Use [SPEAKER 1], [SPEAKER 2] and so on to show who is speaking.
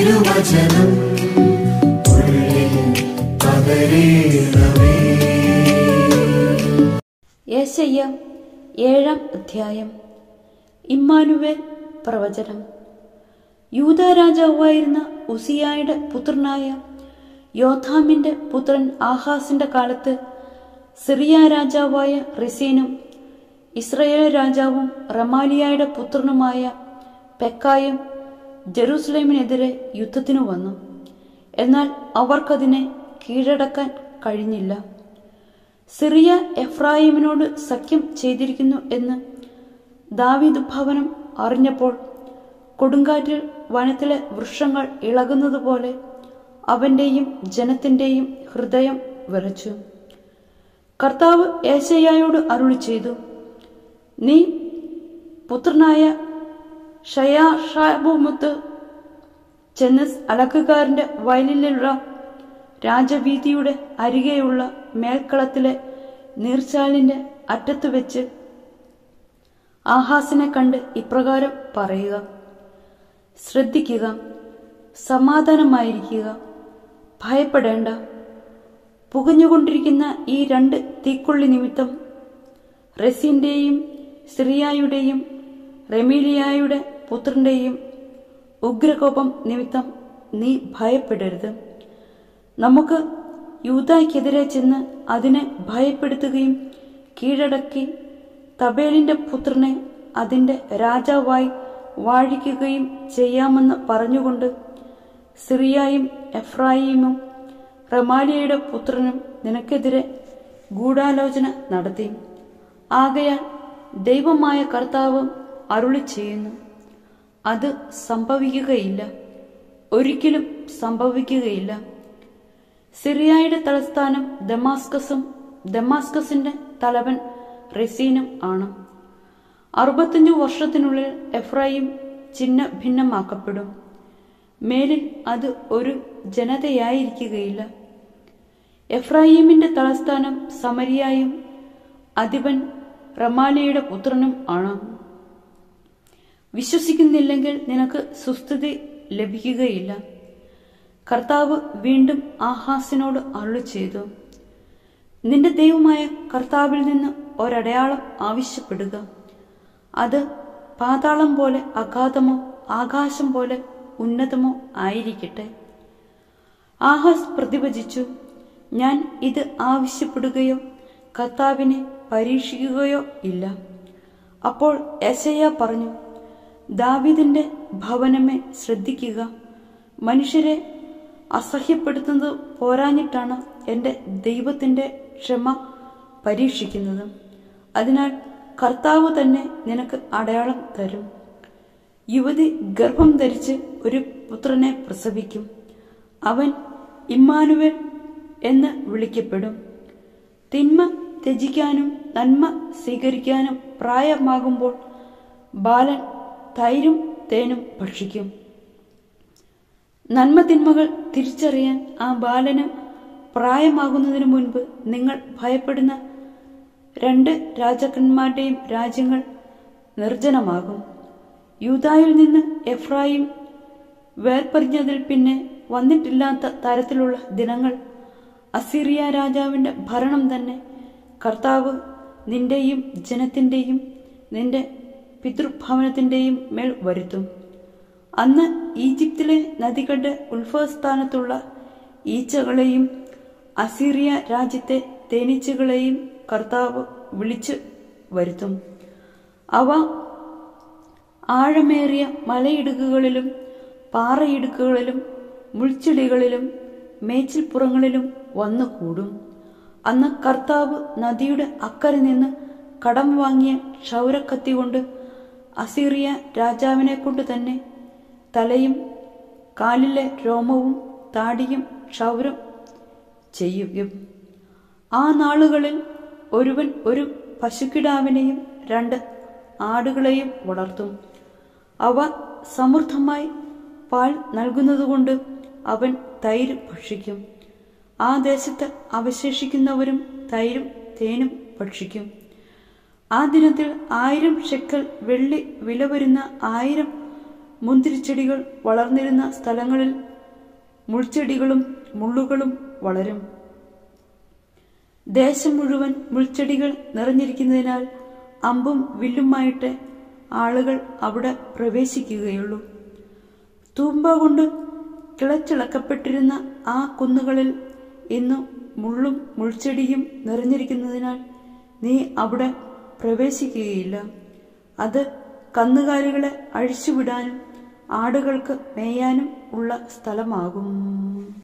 [SPEAKER 1] തിരുവചനം.
[SPEAKER 2] യേശയ്യ ഏഴാം അധ്യായം. ഇമ്മാനുവേൽ പ്രവചനം. യൂത രാജാവായിരുന്ന ഉസിയായുടെ പുത്രനായ യോധാമിന്റെ പുത്രൻ ആഹാസിന്റെ കാലത്ത് സിറിയ രാജാവായ റിസീനും ഇസ്രയേൽ രാജാവും റമാലിയായുടെ പുത്രനുമായ പെക്കായും ജെറൂസലേമിനെതിരെ യുദ്ധത്തിനു വന്നു. എന്നാൽ അവർക്കതിനെ കീഴടക്കാൻ കഴിഞ്ഞില്ല. സിറിയ എഫ്രായിമിനോട് സഖ്യം ചെയ്തിരിക്കുന്നു എന്ന് ദാവീദ് ഭവനം അറിഞ്ഞപ്പോൾ കൊടുങ്കാറ്റിൽ വനത്തിലെ വൃക്ഷങ്ങൾ ഇളകുന്നതുപോലെ അവന്റെയും ജനത്തിന്റെയും ഹൃദയം വിറച്ചു. കർത്താവ് ഏശയ്യായോട് അരുളി ചെയ്തു നീ പുത്രനായ ഷയാഷാബുമുത്ത് ചെന്നസ് അലക്കുകാരന്റെ വയലിലുള്ള രാജവീതിയുടെ അരികെയുള്ള മേൽക്കളത്തിലെ നീർച്ചാലിന്റെ അറ്റത്ത് വെച്ച് ആഹാസിനെ കണ്ട് ഇപ്രകാരം പറയുക. ശ്രദ്ധിക്കുക. സമാധാനമായിരിക്കുക. ഭയപ്പെടേണ്ട. പുകഞ്ഞുകൊണ്ടിരിക്കുന്ന ഈ രണ്ട് തീക്കൊള്ളി നിമിത്തം റസിന്റെയും സിറിയായുടെയും റെമീലിയായുടെ പുത്രന്റെയും ഉഗ്രകോപം നിമിത്തം നീ ഭയപ്പെടരുത്. നമുക്ക് യൂതായ്ക്കെതിരെ ചെന്ന് അതിനെ ഭയപ്പെടുത്തുകയും കീഴടക്കി തബേലിന്റെ പുത്രനെ അതിന്റെ രാജാവായി വാഴിക്കുകയും ചെയ്യാമെന്ന് പറഞ്ഞുകൊണ്ട് സിറിയായും എഫ്രായിമും റമാലിയയുടെ പുത്രനും നിനക്കെതിരെ ഗൂഢാലോചന നടത്തി. ആകയാൽ ദൈവമായ കർത്താവ് അരുളി ചെയ്യുന്നു. അത് സംഭവിക്കുകയില്ല. ഒരിക്കലും സംഭവിക്കുകയില്ല. സിറിയയുടെ തലസ്ഥാനം ദമാസ്കസും ദമാസ്കസിന്റെ തലവൻ റെസീനും ആണ്. അറുപത്തഞ്ചു വർഷത്തിനുള്ളിൽ എഫ്രൈം ചിഹ്ന ഭിന്നമാക്കപ്പെടും. മേലിൽ അത് ഒരു ജനതയായിരിക്കുകയില്ല. എഫ്രൈമിന്റെ തലസ്ഥാനം സമരിയായും അധിപൻ റമാലിയുടെ പുത്രനും ആണ്. വിശ്വസിക്കുന്നില്ലെങ്കിൽ നിനക്ക് സുസ്ഥിതി ലഭിക്കുകയില്ല. കർത്താവ് വീണ്ടും ആഹാസിനോട് അരുളി ചെയ്തു. നിന്റെ ദൈവമായ കർത്താവിൽ നിന്ന് ഒരടയാളം ആവശ്യപ്പെടുക. അത് പാതാളം പോലെ അഗാധമോ ആകാശം പോലെ ഉന്നതമോ ആയിരിക്കട്ടെ. ആഹാസ് പ്രതിഭജിച്ചു. ഞാൻ ഇത് ആവശ്യപ്പെടുകയോ കർത്താവിനെ പരീക്ഷിക്കുകയോ ഇല്ല. അപ്പോൾ എസയ്യ പറഞ്ഞു ദാവിദിന്റെ ഭവനമേ ശ്രദ്ധിക്കുക. മനുഷ്യരെ അസഹ്യപ്പെടുത്തുന്നത് പോരാഞ്ഞിട്ടാണ് എന്റെ ദൈവത്തിന്റെ ക്ഷമ പരീക്ഷിക്കുന്നത്. അതിനാൽ കർത്താവ് തന്നെ നിനക്ക് അടയാളം തരും. യുവതി ഗർഭം ധരിച്ച് ഒരു പുത്രനെ പ്രസവിക്കും. അവൻ ഇമ്മാനുവൽ എന്ന് വിളിക്കപ്പെടും. തിന്മ ത്യജിക്കാനും നന്മ സ്വീകരിക്കാനും പ്രായമാകുമ്പോൾ ബാലൻ തൈരും തേനും ഭക്ഷിക്കും. നന്മ തിന്മകൾ തിരിച്ചറിയാൻ ആ ബാലന് പ്രായമാകുന്നതിനു മുൻപ് നിങ്ങൾ ഭയപ്പെടുന്ന രണ്ട് രാജാക്കന്മാരുടെയും രാജ്യങ്ങൾ നിർജനമാകും. യൂതായിൽ നിന്ന് എഫ്രായിം വേർപറിഞ്ഞതിൽ പിന്നെ വന്നിട്ടില്ലാത്ത തരത്തിലുള്ള ദിനങ്ങൾ അസീറിയ രാജാവിന്റെ ഭരണം തന്നെ കർത്താവ് നിന്റെയും ജനത്തിന്റെയും നിന്റെ പിതൃഭവനത്തിന്റെയും മേൽ വരുത്തും. അന്ന് ഈജിപ്തിലെ നദികളുടെ ഉത്ഭവസ്ഥാനത്തുള്ള ഈച്ചകളെയും അസീറിയ രാജ്യത്തെ തേനീച്ചകളെയും കർത്താവ് വിളിച്ചു വരുത്തും. അവ ആഴമേറിയ മലയിടുക്കുകളിലും പാറയിടുക്കുകളിലും മുൾച്ചെടികളിലും മേച്ചിൽപ്പുറങ്ങളിലും വന്നു കൂടും അന്ന് കർത്താവ് നദിയുടെ അക്കരെ നിന്ന് കടം വാങ്ങിയ ക്ഷൗരക്കത്തി കൊണ്ട് അസീറിയ രാജാവിനെ കൊണ്ട് തന്നെ തലയും കാലിലെ രോമവും താടിയും ക്ഷൗരം ചെയ്യുകയും ആ നാളുകളിൽ ഒരുവൻ ഒരു പശുക്കിടാവിനെയും രണ്ട് ആടുകളെയും വളർത്തും. അവ സമൃദ്ധമായി പാൽ നൽകുന്നതുകൊണ്ട് അവൻ തൈര് ഭക്ഷിക്കും. ആ ദേശത്ത് അവശേഷിക്കുന്നവരും തൈരും തേനും ഭക്ഷിക്കും. ആ ദിനത്തിൽ ആയിരം ഷെക്കൽ വെള്ളി വില വരുന്ന ആയിരം മുന്തിരിച്ചെടികൾ വളർന്നിരുന്ന സ്ഥലങ്ങളിൽ മുൾച്ചെടികളും മുള്ളുകളും വളരും. ദേശം മുഴുവൻ മുൾച്ചെടികൾ നിറഞ്ഞിരിക്കുന്നതിനാൽ അമ്പും വില്ലുമായിട്ട് ആളുകൾ അവിടെ പ്രവേശിക്കുകയുള്ളൂ. തൂമ്പ കൊണ്ട് കിളച്ചിളക്കപ്പെട്ടിരുന്ന ആ കുന്നുകളിൽ ഇന്നും മുള്ളും മുൾച്ചെടിയും നിറഞ്ഞിരിക്കുന്നതിനാൽ നീ അവിടെ പ്രവേശിക്കുകയില്ല. അത് കന്നുകാലികളെ അഴിച്ചുവിടാനും ആടുകൾക്ക് മേയാനും ഉള്ള സ്ഥലമാകും.